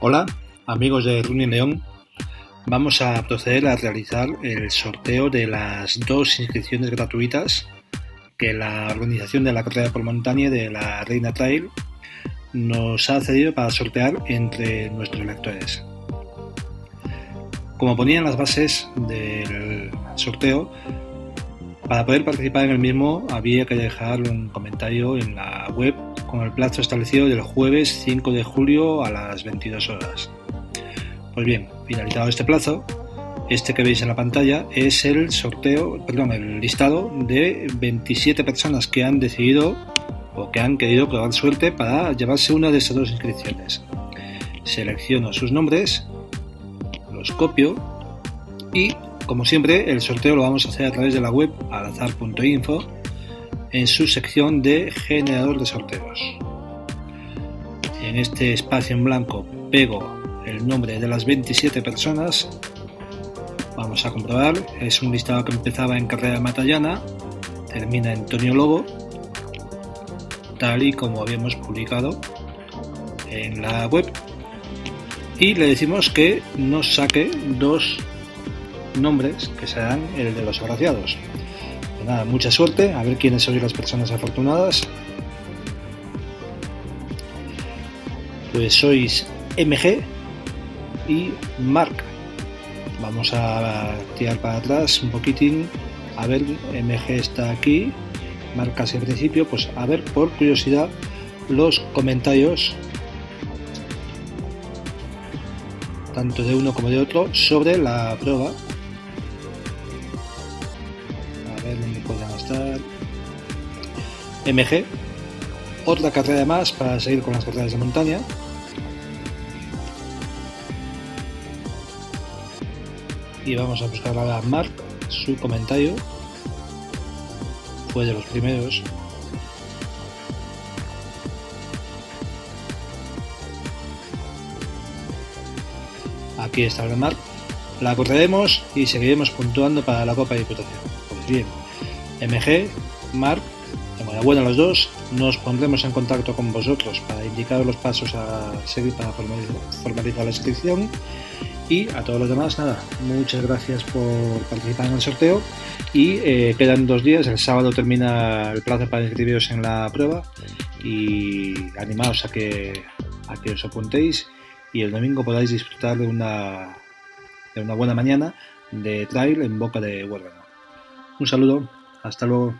Hola, amigos de Running León. Vamos a proceder a realizar el sorteo de las dos inscripciones gratuitas que la organización de la carrera por montaña de la Reina Trail nos ha cedido para sortear entre nuestros lectores. Como ponían las bases del sorteo, para poder participar en el mismo había que dejar un comentario en la web con el plazo establecido del jueves 5 de julio a las 22 horas. Pues bien, finalizado este plazo, este que veis en la pantalla es el sorteo, perdón, el listado de 27 personas que han decidido o que han querido probar suerte para llevarse una de estas dos inscripciones. Selecciono sus nombres, los copio y, como siempre, el sorteo lo vamos a hacer a través de la web alazar.info en su sección de generador de sorteos. En este espacio en blanco pego el nombre de las 27 personas. Vamos a comprobar, es un listado que empezaba en Carrera Matallana, termina en Antonio Lobo, tal y como habíamos publicado en la web. Y le decimos que nos saque dos nombres que serán el de los agraciados. Pues nada, mucha suerte, a ver quiénes son las personas afortunadas. Pues sois MG y Mark. Vamos a tirar para atrás un poquitín. A ver, MG está aquí. Mark casi al principio. Pues a ver, por curiosidad, los comentarios tanto de uno como de otro sobre la prueba MG, otra carrera más para seguir con las carreras de montaña. Y vamos a buscar ahora a Mark, su comentario. Fue de los primeros. Aquí está el Mark. La correremos y seguiremos puntuando para la Copa de Diputación. Pues bien, MG, Mark, Enhorabuena a los dos, nos pondremos en contacto con vosotros para indicar los pasos a seguir para formalizar la inscripción. Y a todos los demás, nada, muchas gracias por participar en el sorteo. Y eh, quedan dos días, el sábado termina el plazo para inscribiros en la prueba. Y animaos a que, a que os apuntéis y el domingo podáis disfrutar de una, de una buena mañana de trail en boca de Huérgano. Un saludo, hasta luego.